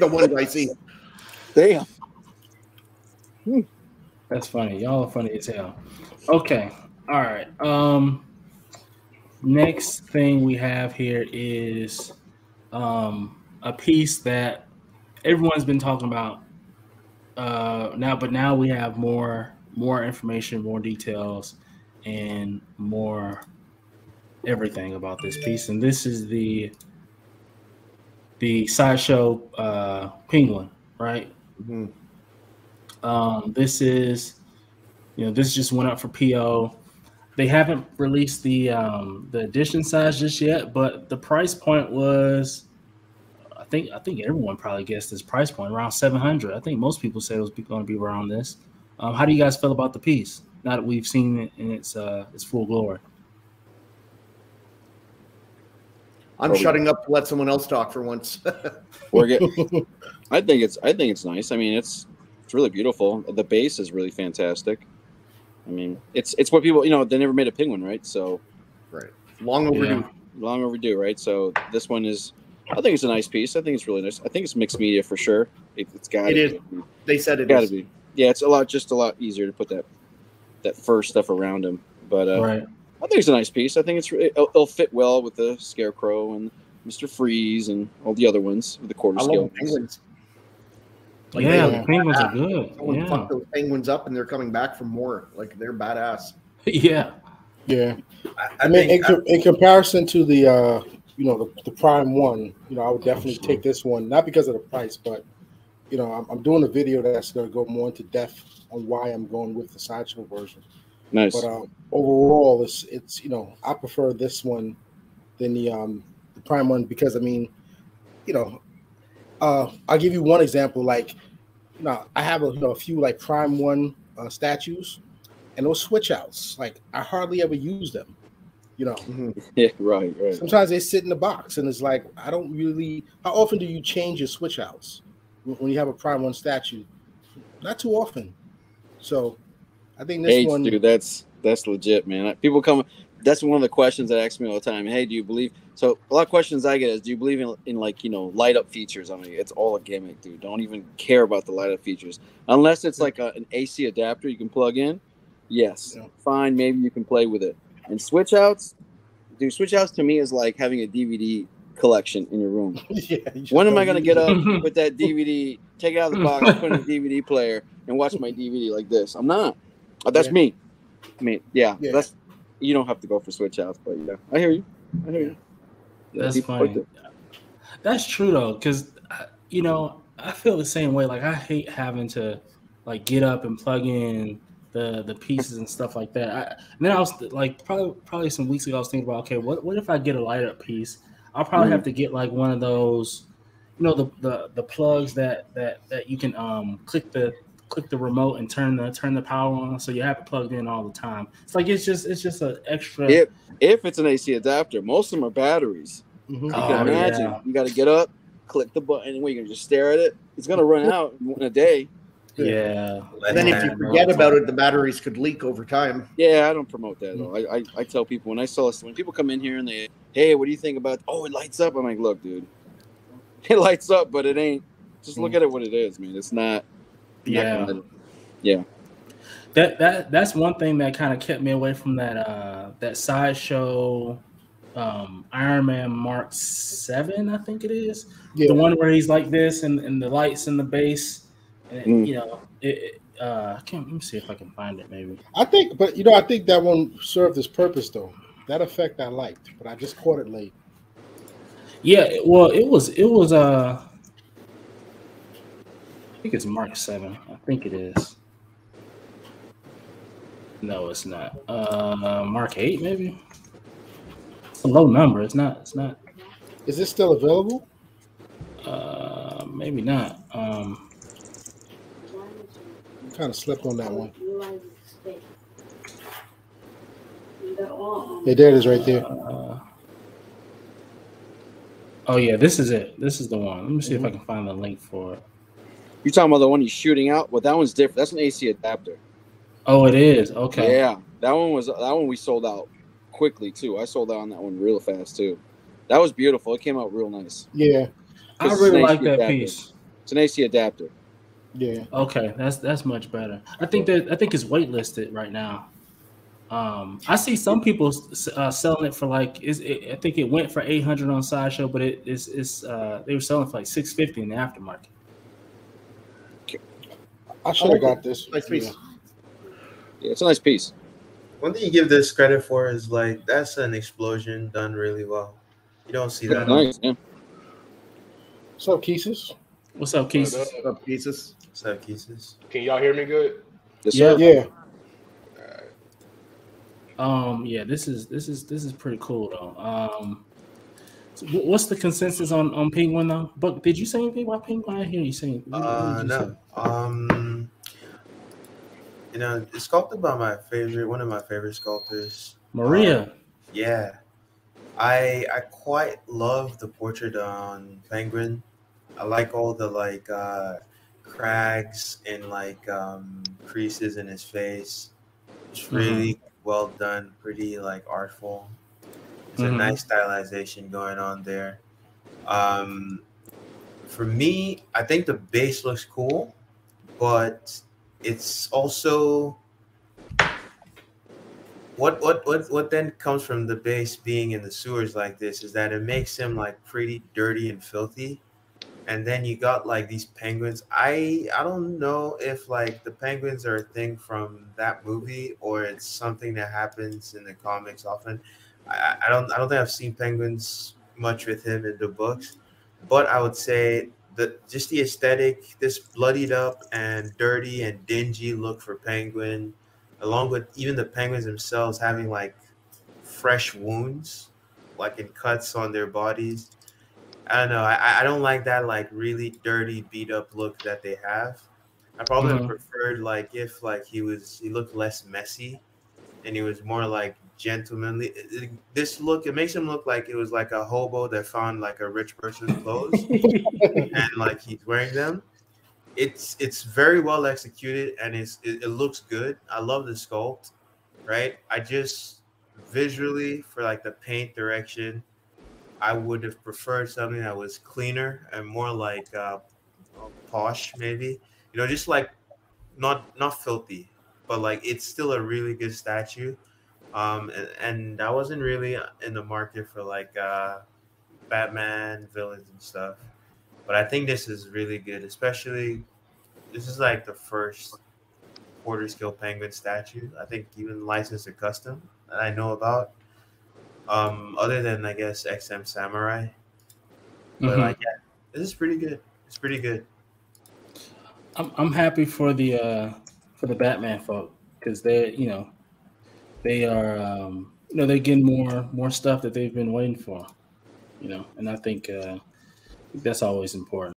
the ones I see. Damn. That's funny. Y'all are funny as hell. Okay. All right. Um next thing we have here is um a piece that everyone's been talking about uh now but now we have more more information, more details and more everything about this piece and this is the the sideshow uh penguin, right? Mhm. Um, this is, you know, this just went up for PO. They haven't released the um, the edition size just yet, but the price point was, I think, I think everyone probably guessed this price point around seven hundred. I think most people said it was going to be around this. Um, how do you guys feel about the piece now that we've seen it in its uh, its full glory? I'm Probably. shutting up to let someone else talk for once. We're getting. I think it's. I think it's nice. I mean, it's it's really beautiful. The base is really fantastic. I mean, it's it's what people you know. They never made a penguin, right? So right. Long overdue. long overdue, right? So this one is. I think it's a nice piece. I think it's really nice. I think it's mixed media for sure. It, it's got It is. They said it Got to is. be. Yeah, it's a lot. Just a lot easier to put that that fur stuff around him. But uh, right. I think it's a nice piece. I think it's it'll, it'll fit well with the scarecrow and Mister Freeze and all the other ones with the quarter I scale. love penguins. Like, yeah, the penguins are good. Someone Yeah. fucked those penguins up and they're coming back for more. Like they're badass. yeah. Yeah. I, I mean, in, co- in comparison to the, uh, you know, the, the Prime one, you know, I would definitely take this one, not because of the price, but, you know, I'm, I'm doing a video that's going to go more into depth on why I'm going with the sideshow version. Nice. But um, overall, it's it's you know I prefer this one than the um the prime one because I mean, you know, uh, I'll give you one example. Like, you know, I have a you know a few like prime one uh, statues, and those switch outs. Like, I hardly ever use them. You know, yeah, right, right. sometimes they sit in the box, and it's like I don't really. How often do you change your switch outs when when you have a prime one statue? Not too often. So, I think this Hey, one. dude, that's that's legit, man. People come. That's one of the questions that ask me all the time. Hey, do you believe? So a lot of questions I get is, do you believe in, in like you know light up features? I mean, it's all a gimmick, dude. Don't even care about the light up features unless it's like a, an AC adapter you can plug in. Yes, Yeah. fine. Maybe you can play with it. And switch outs, dude. Switch outs to me is like having a DVD collection in your room. yeah, you When am I gonna get up, put that DVD, take it out of the box, put it in a DVD player, and watch my DVD like this? I'm not. Uh, That's Yeah. me. I mean, yeah, Yeah. that's you don't have to go for switch outs, but yeah, I hear you. I hear you. Yeah, That's funny. That's true though, because you know I feel the same way. Like I hate having to like get up and plug in the the pieces and stuff like that. I, and then I was like probably probably some weeks ago I was thinking about okay, what what if I get a light up piece? I'll probably Mhm. have to get like one of those, you know, the the the plugs that that that you can um click the click the remote and turn the turn the power on, so you have it plugged in all the time. It's like it's just it's just an extra. If if it's an AC adapter, most of them are batteries. Mhm. You Oh, can imagine. yeah. You got to get up, click the button, and we can just stare at it. It's gonna run out in a day. yeah. And then if you forget it's about it, the batteries could leak over time. Yeah, I don't promote that at all. I, I, I tell people when I saw this, when people come in here and they, hey, what do you think about? Oh, it lights up. I'm like, look, dude, it lights up, but it ain't. Just look at it what it is, man. It's not. Yeah. yeah. that that that's one thing that kind of kept me away from that uh that sideshow um Iron Man Mark Seven, I think it is. Yeah. The one where he's like this and, and the lights in the base. And Mm. you know, it, it, uh I can't let me see if I can find it maybe. I think, but you know, I think that one served its purpose though. That effect I liked, but I just caught it late. Yeah, well it was it was uh I think it's Mark Seven. I think it is. No, it's not. Uh Mark Eight, maybe. It's a low number. It's not. It's not. Is this still available? Uh, maybe not. Um, Kind of slept on that one. Yeah, there it is right there. uh, oh yeah, this is it. This is the one. Let me see if I can find the link for it. You're talking about the one he's shooting out? Well, that one's different. That's an AC adapter. Oh, it is. Okay. Yeah, that one was that one we sold out quickly too. I sold out on that one real fast too. That was beautiful. It came out real nice. Yeah, I really like that adapter. piece. It's an AC adapter. Yeah. Okay, that's that's much better. I think that I think it's waitlisted right now. Um, I see some people uh, selling it for like is it, I think it went for eight hundred on sideshow, but it it's is uh, they were selling for like six fifty in the aftermarket. I should have got this. Nice piece. Yeah. Yeah, it's a nice piece. One thing you give this credit for is like that's an explosion done really well. You don't see that. Nice. Yeah. What's up, Keesus? What's up, Keith? What's up? Up pieces. Set pieces. Can y'all hear me good? Yes, Yeah. sir. Yeah. Um, yeah, this is this is this is pretty cool though. Um, so what's the consensus on on Penguin though? But did you say anything about Penguin? I hear you saying. what- what Uh, did you say? no. Um, you know, it's sculpted by my favorite, one of my favorite sculptors. Maria. Yeah, I I quite love the portrait on Penguin. I like all the like uh, crags and like um, creases in his face. It's really well done, pretty like artful. It's a Mhm. nice stylization going on there. Um, for me, I think the base looks cool, but it's also what what what what then comes from the base being in the sewers like this is that it makes him like pretty dirty and filthy. And then you got like these penguins. I i don't know if like the penguins are a thing from that movie or it's something that happens in the comics often. I, I don't i don't think i've seen penguins much with him in the books. But i would say that just the aesthetic this bloodied up and dirty and dingy look for penguin along with even the penguins themselves having like fresh wounds, like in cuts on their bodies. I don't know. I, I don't like that like really dirty, beat up look that they have. I probably Mhm. preferred like if like he was he looked less messy and he was more like gentlemanly. This look it makes him look like it was like a hobo that found like a rich person's clothes and like he's wearing them. It's it's very well executed and it's it, it looks good. I love the sculpt, right? I just visually for like the paint direction, I would have preferred something that was cleaner and more like uh, posh, maybe. You know, just like not not filthy, but like it's still a really good statue. Um, and, and I wasn't really in the market for like uh, Batman villains and stuff. But I think this is really good, especially this is like the first quarter scale penguin statue. I think even licensed to custom that I know about. Um, other than I guess XM Samurai. But Mhm. like yeah, this is pretty good. It's pretty good. I'm I'm happy for the uh for the Batman folk because they're you know they are um you know they're getting more more stuff that they've been waiting for, you know, and I think uh that's always important.